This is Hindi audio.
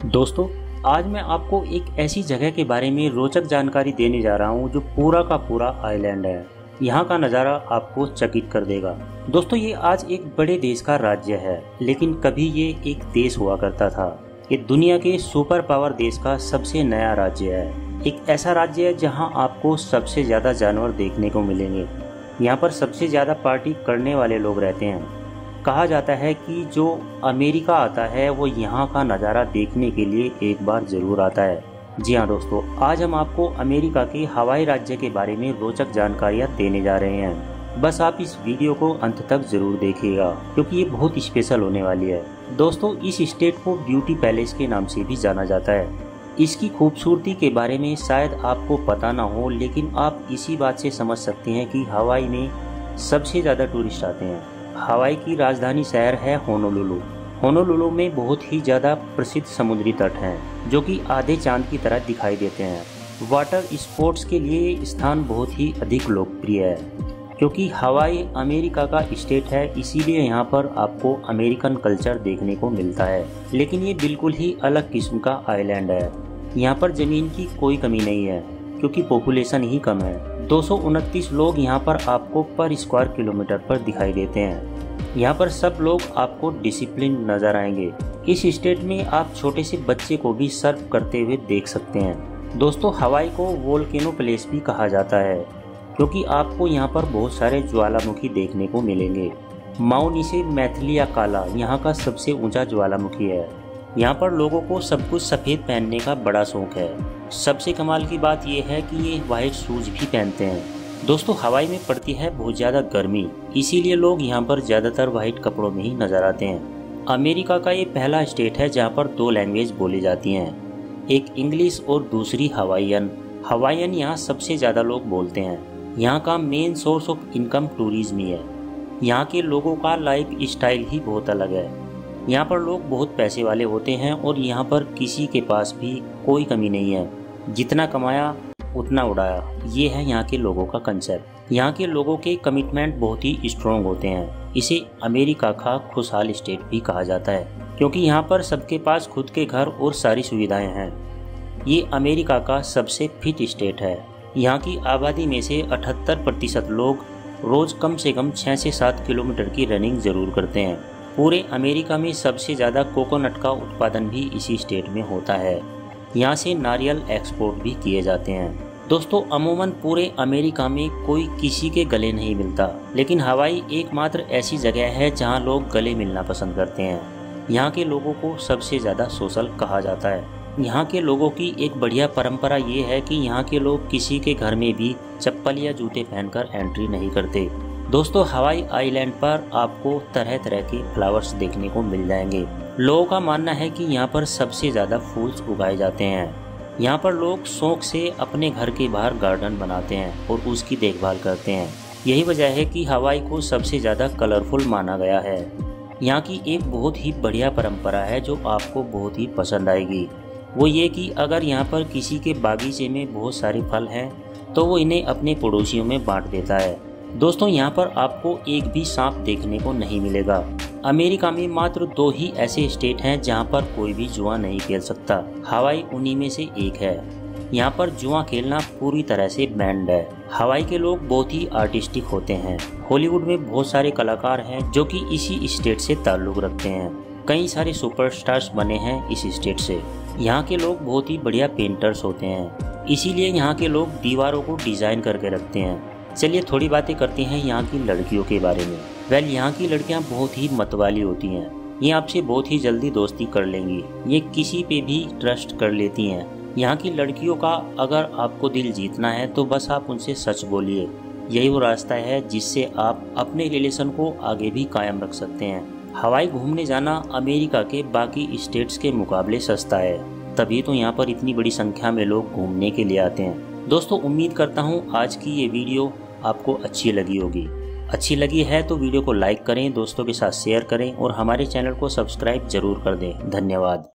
दोस्तों, आज मैं आपको एक ऐसी जगह के बारे में रोचक जानकारी देने जा रहा हूँ जो पूरा का पूरा आइलैंड है। यहाँ का नज़ारा आपको चकित कर देगा। दोस्तों, ये आज एक बड़े देश का राज्य है, लेकिन कभी ये एक देश हुआ करता था। ये दुनिया के सुपर पावर देश का सबसे नया राज्य है। एक ऐसा राज्य है जहाँ आपको सबसे ज़्यादा जानवर देखने को मिलेंगे। यहाँ पर सबसे ज़्यादा पार्टी करने वाले लोग रहते हैं। कहा जाता है कि जो अमेरिका आता है, वो यहाँ का नज़ारा देखने के लिए एक बार ज़रूर आता है। जी हाँ दोस्तों, आज हम आपको अमेरिका के हवाई राज्य के बारे में रोचक जानकारियाँ देने जा रहे हैं। बस आप इस वीडियो को अंत तक ज़रूर देखिएगा, क्योंकि ये बहुत स्पेशल होने वाली है। दोस्तों, इस स्टेट को ब्यूटी पैलेस के नाम से भी जाना जाता है। इसकी खूबसूरती के बारे में शायद आपको पता ना हो, लेकिन आप इसी बात से समझ सकते हैं कि हवाई में सबसे ज़्यादा टूरिस्ट आते हैं। हवाई की राजधानी शहर है होनोलुलु। होनोलुलु में बहुत ही ज़्यादा प्रसिद्ध समुद्री तट हैं, जो कि आधे चाँद की तरह दिखाई देते हैं। वाटर स्पोर्ट्स के लिए स्थान बहुत ही अधिक लोकप्रिय है, क्योंकि हवाई अमेरिका का स्टेट है, इसीलिए यहाँ पर आपको अमेरिकन कल्चर देखने को मिलता है। लेकिन ये बिल्कुल ही अलग किस्म का आइलैंड है। यहाँ पर ज़मीन की कोई कमी नहीं है। क्योंकि पॉपुलेशन ही कम है। दो सौ उनतीस लोग यहाँ पर आपको पर स्क्वायर किलोमीटर पर दिखाई देते हैं। यहाँ पर सब लोग आपको डिसिप्लिन नज़र आएँगे। इस स्टेट में आप छोटे से बच्चे को भी सर्व करते हुए देख सकते हैं। दोस्तों, हवाई को वोल्केनो प्लेस भी कहा जाता है, क्योंकि आपको यहाँ पर बहुत सारे ज्वालामुखी देखने को मिलेंगे। माउनिसे मैथिलिया काला, यहाँ का सबसे ऊँचा ज्वालामुखी है। यहाँ पर लोगों को सब कुछ सफ़ेद पहनने का बड़ा शौक है। सबसे कमाल की बात यह है कि ये वाइट शूज़ भी पहनते हैं। दोस्तों, हवाई में पड़ती है बहुत ज़्यादा गर्मी, इसीलिए लोग यहाँ पर ज़्यादातर वाइट कपड़ों में ही नज़र आते हैं। अमेरिका का ये पहला स्टेट है जहाँ पर दो लैंग्वेज बोली जाती हैं, एक इंग्लिश और दूसरी हवाईयन। हवाईयन यहाँ सबसे ज़्यादा लोग बोलते हैं। यहाँ का main source of income tourism ही है। यहाँ के लोगों का लाइफ स्टाइल ही बहुत अलग है। यहाँ पर लोग बहुत पैसे वाले होते हैं और यहाँ पर किसी के पास भी कोई कमी नहीं है। जितना कमाया, उतना उड़ाया। ये है यहाँ के लोगों का कंसेप्ट यहाँ के लोगों के कमिटमेंट बहुत ही स्ट्रॉन्ग होते हैं। इसे अमेरिका का खुशहाल स्टेट भी कहा जाता है, क्योंकि यहाँ पर सबके पास खुद के घर और सारी सुविधाएँ हैं। ये अमेरिका का सबसे फिट स्टेट है। यहाँ की आबादी में से 78 प्रतिशत लोग रोज कम से कम 6 से 7 किलोमीटर की रनिंग ज़रूर करते हैं। पूरे अमेरिका में सबसे ज़्यादा कोकोनट का उत्पादन भी इसी स्टेट में होता है। यहाँ से नारियल एक्सपोर्ट भी किए जाते हैं। दोस्तों, अमूमन पूरे अमेरिका में कोई किसी के गले नहीं मिलता। लेकिन हवाई एकमात्र ऐसी जगह है जहाँ लोग गले मिलना पसंद करते हैं। यहाँ के लोगों को सबसे ज़्यादा सोशल कहा जाता है। यहाँ के लोगों की एक बढ़िया परंपरा ये है कि यहाँ के लोग किसी के घर में भी चप्पल या जूते पहनकर एंट्री नहीं करते। दोस्तों, हवाई आइलैंड पर आपको तरह तरह के फ्लावर्स देखने को मिल जाएँगे। लोगों का मानना है कि यहाँ पर सबसे ज़्यादा फूल्स उगाए जाते हैं। यहाँ पर लोग शौक से अपने घर के बाहर गार्डन बनाते हैं और उसकी देखभाल करते हैं। यही वजह है कि हवाई को सबसे ज़्यादा कलरफुल माना गया है। यहाँ की एक बहुत ही बढ़िया परंपरा है जो आपको बहुत ही पसंद आएगी। वो ये कि अगर यहाँ पर किसी के बागीचे में बहुत सारे फल हैं तो वो इन्हें अपने पड़ोसियों में बांट देता है। दोस्तों, यहाँ पर आपको एक भी सांप देखने को नहीं मिलेगा। अमेरिका में मात्र दो ही ऐसे स्टेट हैं जहाँ पर कोई भी जुआ नहीं खेल सकता। हवाई उन्हीं में से एक है। यहाँ पर जुआ खेलना पूरी तरह से बैंड है। हवाई के लोग बहुत ही आर्टिस्टिक होते हैं। हॉलीवुड में बहुत सारे कलाकार हैं जो कि इसी स्टेट से ताल्लुक रखते हैं। कई सारे सुपरस्टार्स बने हैं इस स्टेट से। यहाँ के लोग बहुत ही बढ़िया पेंटर्स होते हैं। इसीलिए यहाँ के लोग दीवारों को डिज़ाइन करके रखते हैं। चलिए थोड़ी बातें करते हैं यहाँ की लड़कियों के बारे में। वेल यहाँ की लड़कियाँ बहुत ही मतवाली होती हैं। ये आपसे बहुत ही जल्दी दोस्ती कर लेंगी। ये किसी पे भी ट्रस्ट कर लेती हैं। यहाँ की लड़कियों का अगर आपको दिल जीतना है तो बस आप उनसे सच बोलिए। यही वो रास्ता है जिससे आप अपने रिलेशन को आगे भी कायम रख सकते हैं। हवाई घूमने जाना अमेरिका के बाकी स्टेट्स के मुकाबले सस्ता है। तभी तो यहाँ पर इतनी बड़ी संख्या में लोग घूमने के लिए आते हैं। दोस्तों, उम्मीद करता हूँ आज की ये वीडियो आपको अच्छी लगी होगी। अच्छी लगी है तो वीडियो को लाइक करें, दोस्तों के साथ शेयर करें और हमारे चैनल को सब्सक्राइब ज़रूर कर दें। धन्यवाद।